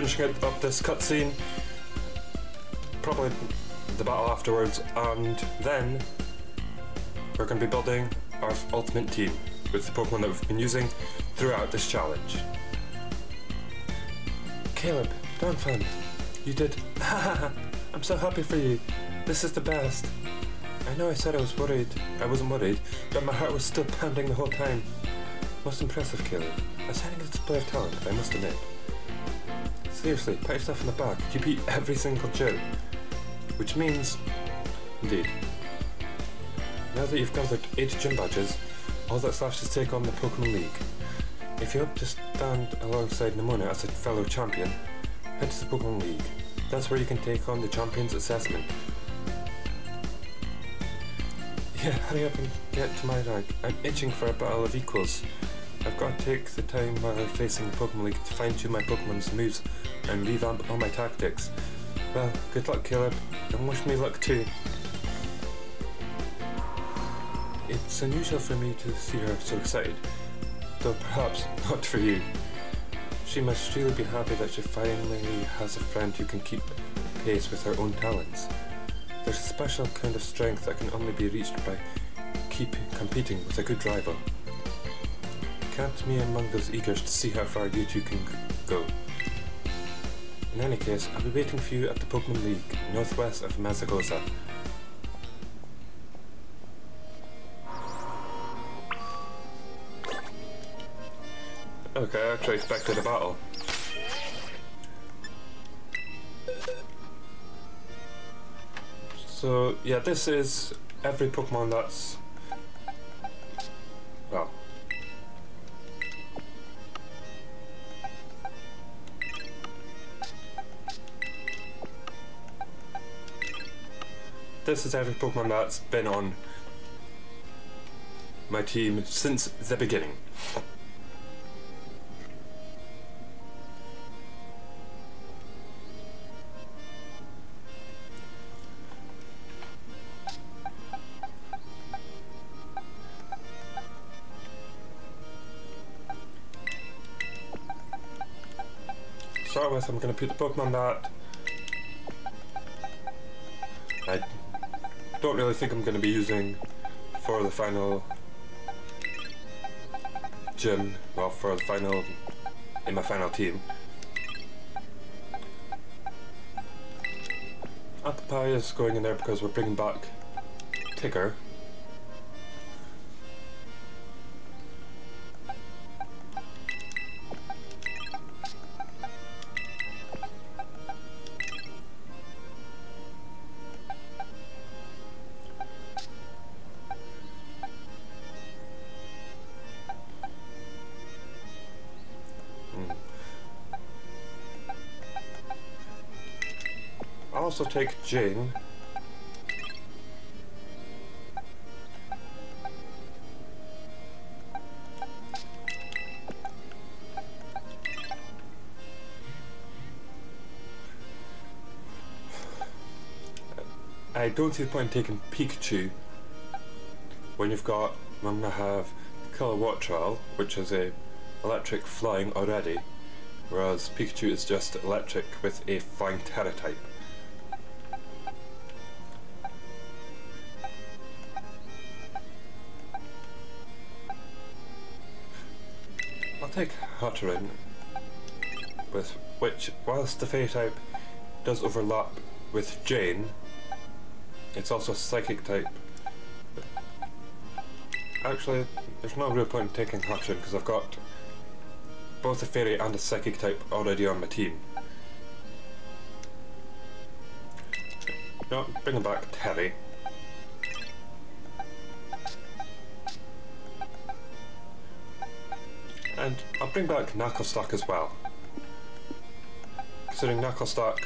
finishing up this cutscene, probably the battle afterwards, and then we're going to be building our ultimate team with the Pokemon that we've been using throughout this challenge. Caleb, don't fun. You did. I'm so happy for you. This is the best. I know I said I was worried. I wasn't worried, but my heart was still pounding the whole time. Most impressive, Caleb. A shining display of talent, I must admit. Seriously, pat yourself in the bag. You beat every single gym. Which means... Indeed. Now that you've gathered 8 gym badges, all that's left is to take on the Pokemon League. If you hope to stand alongside Nemona as a fellow champion, head to the Pokemon League. That's where you can take on the champion's assessment. Yeah, hurry up and get to my rank. I'm itching for a battle of equals. I've got to take the time while I'm facing the Pokemon League to fine tune my Pokemon's moves and revamp all my tactics. Well, good luck Caleb, and wish me luck too. It's unusual for me to see her so excited, though perhaps not for you. She must really be happy that she finally has a friend who can keep pace with her own talents. There's a special kind of strength that can only be reached by keep competing with a good rival. Count me among those eager to see how far you two can go. In any case, I'll be waiting for you at the Pokemon League, northwest of Mesagoza. Okay, I actually expected a battle. So, yeah, this is every Pokemon that's... This is every Pokemon that's been on my team since the beginning. start with, I'm going to put the Pokemon that don't really think I'm going to be using for the final gym, well for the final, in my final team. Pie is going in there because we're bringing back Tigger. Also take Jane. I don't see the point in taking Pikachu when you've got, I'm going to have Color Kilowattrel, which is a electric flying already, whereas Pikachu is just electric with a flying Tera take Hatterene, with which, whilst the Fey type does overlap with Jane, it's also a Psychic type. Actually, there's no real point in taking Hatterene because I've got both a Fairy and a Psychic type already on my team. No, bringing back Terry. And I'll bring back Naclstack as well. Considering Naclstack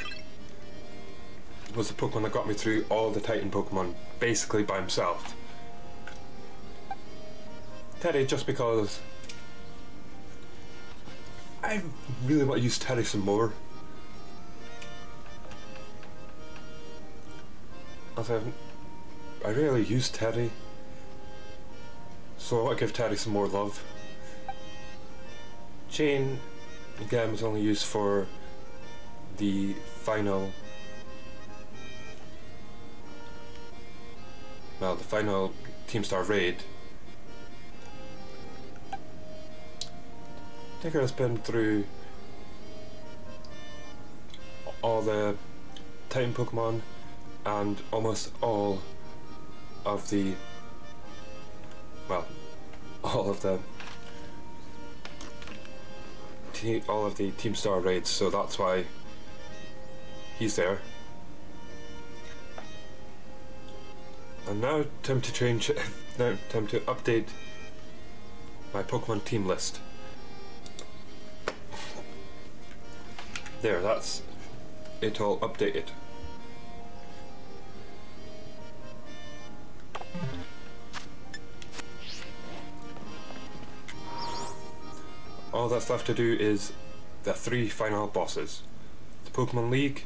was the Pokemon that got me through all the Titan Pokemon basically by himself. Teddy just because I really want to use Teddy some more. As I, I rarely use Teddy, so I want to give Teddy some more love. Jane again was only used for the final well the final Team Star raid. Tigger has been through all the Titan Pokemon and almost all of the well all of all of the Team Star raids so that's why he's there. And now time to change now time to update my Pokemon team list. There that's it all updated all that's left to do is the three final bosses. The Pokemon League,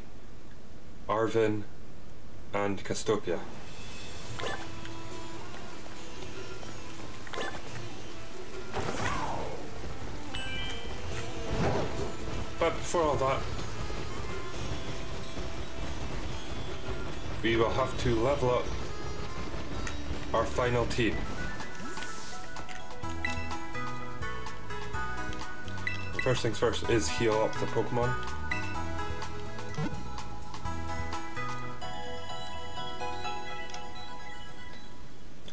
Arven, and Cassiopeia. But before all that, we will have to level up our final team. First things first is heal up the Pokemon.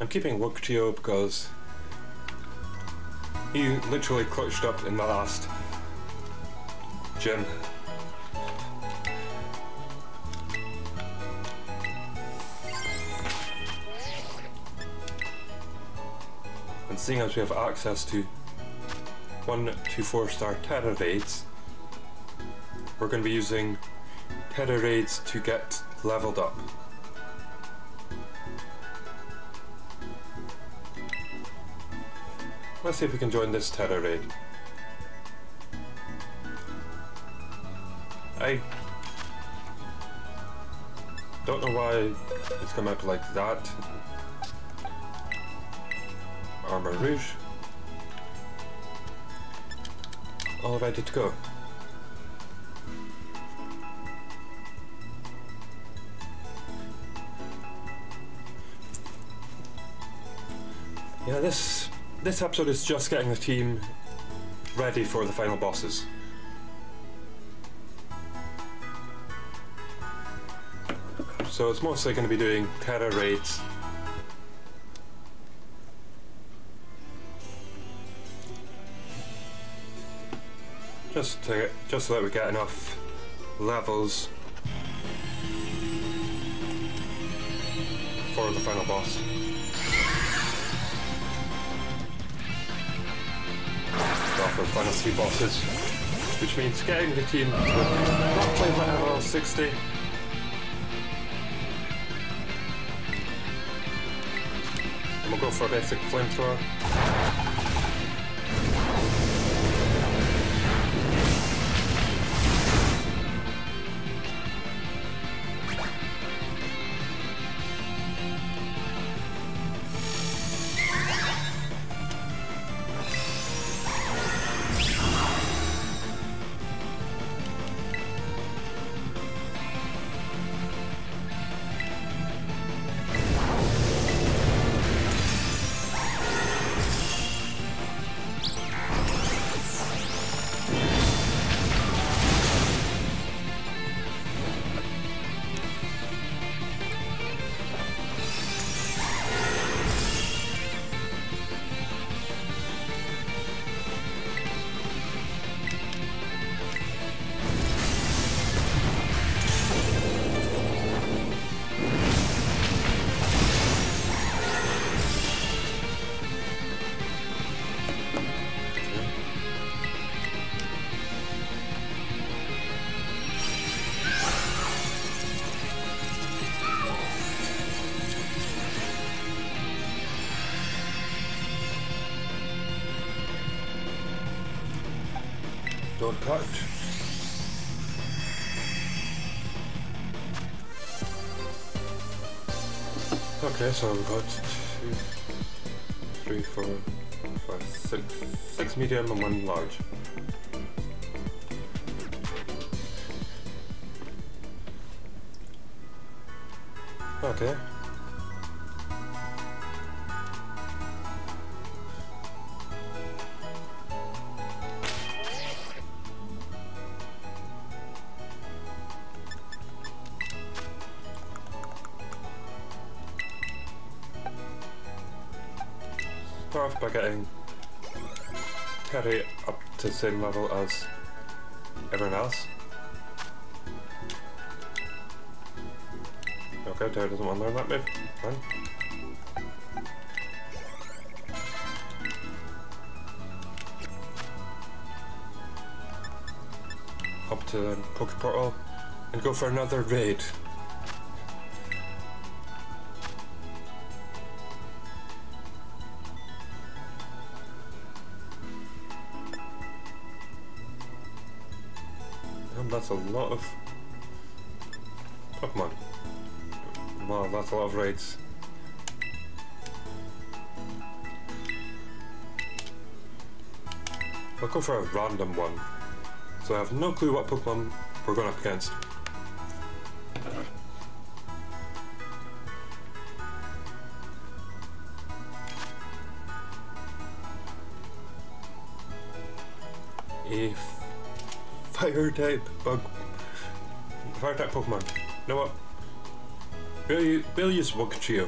I'm keeping Wugtrio because he literally clutched up in the last gym. And seeing as we have access to one to four star Tera raids, we're going to be using Tera raids to get leveled up. Let's see if we can join this Tera raid. I don't know why it's come up like that. Armarouge. All ready to go. Yeah, this this episode is just getting the team ready for the final bosses. So it's mostly going to be doing Tera raids just to just so that we get enough levels for the final boss. Off the final three bosses, which means getting the team to roughly level 60. And we'll go for a basic flamethrower. Don't touch. Okay, so we've got two, three, four, five, six, six medium and one large. Okay. Off by getting Terry up to the same level as everyone else. Okay, Terry doesn't want to learn that move. Fine. Up to the Poke Portal and go for another raid. That's a lot of Pokemon. Wow, that's a lot of raids. I'll go for a random one. So I have no clue what Pokemon we're going up against. Type bug. Fire type Pokemon. You know what? U- we'll use Wugtrio.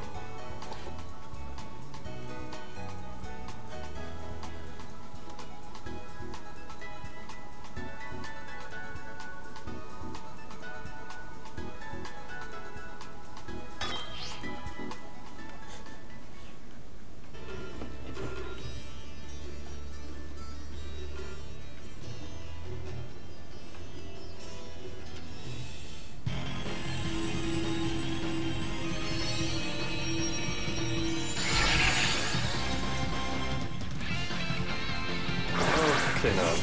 Now.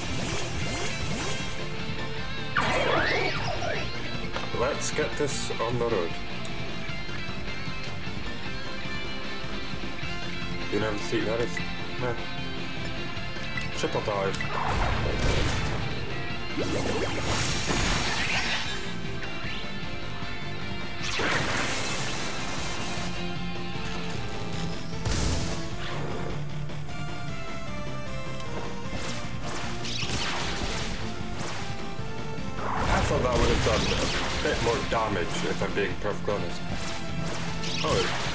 Let's get this on the road. You never see that is nah. Triple dive. Damage if I'm being perfectly honest. Oh,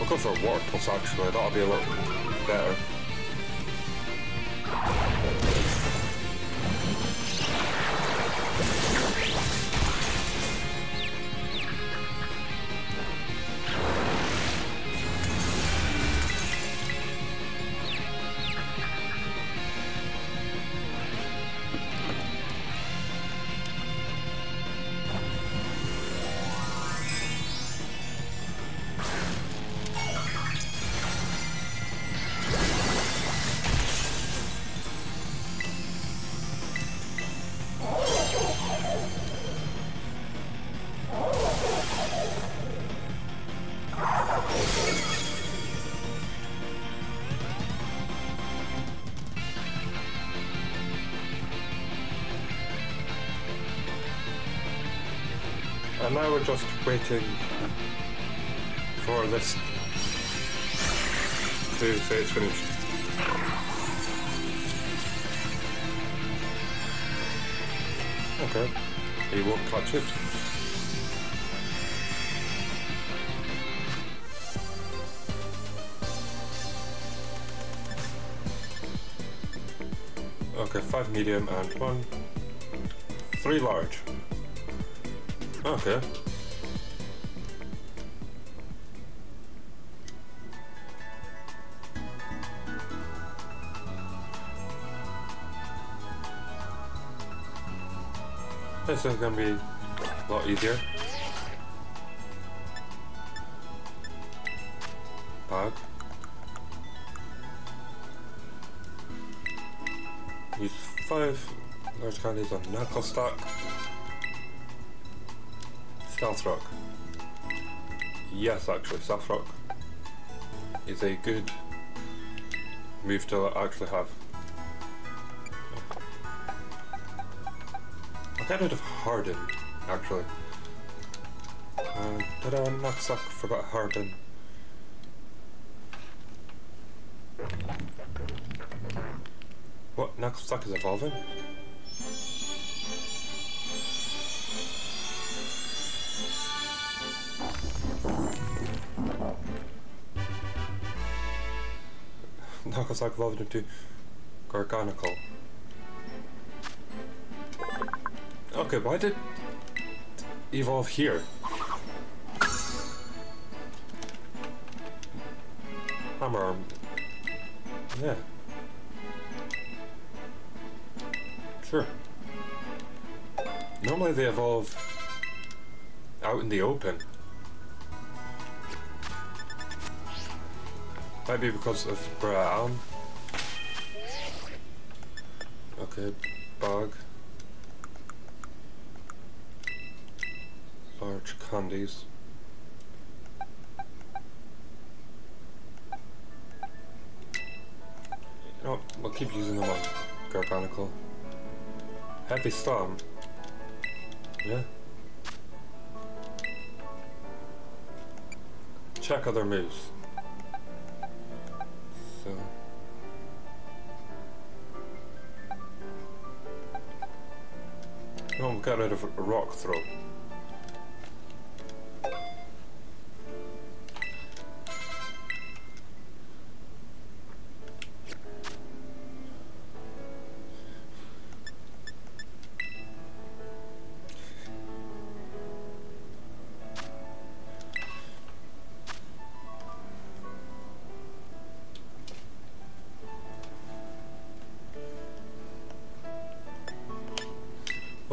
We'll go for a water pulse actually, that'll be a lot better. And now we're just waiting for this to say it's finished. Okay, he won't touch it. Okay, five medium and one, three large. Okay. This is gonna be a lot easier. Bag. five large candies on Naclstack. Stealth Rock. Yes, actually, Stealth Rock is a good move to actually have. Get rid of Harden, actually. Uh, did I not suck? Harden. What? Naclstack is evolving? Naclstack evolved into Garganacl. Okay, why did evolve here? Hammer. Yeah. Sure. Normally they evolve out in the open. Might be because of brown. Okay, bug. Large candies. Oh, we'll keep using them on Garganacl. Happy Storm. Yeah. Check other moves. We got rid of a rock throw.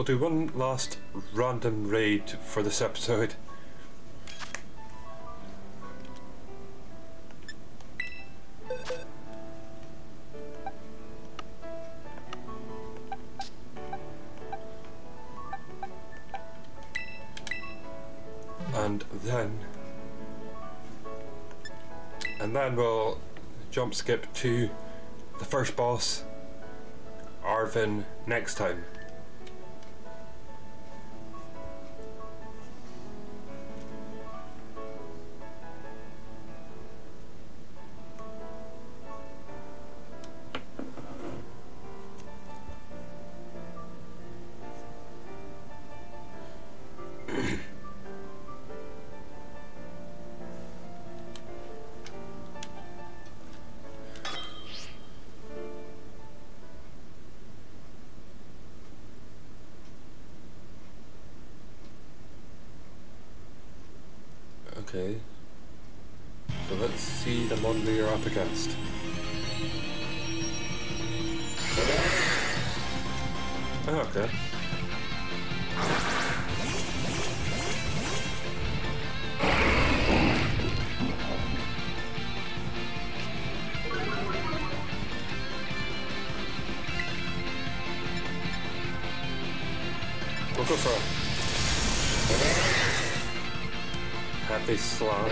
We'll do one last random raid for this episode. And then and then we'll jump skip to the first boss Arven, next time. Model you're up against. Oh, okay. We'll go for. Happy slime.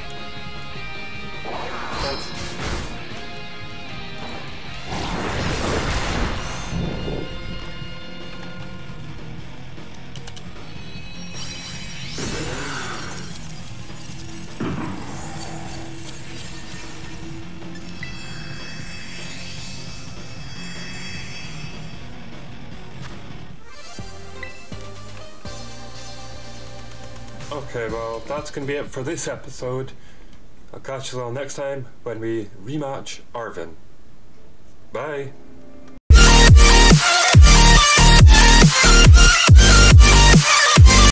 Okay, well, that's gonna be it for this episode. I'll catch you all next time when we rematch Arven. Bye.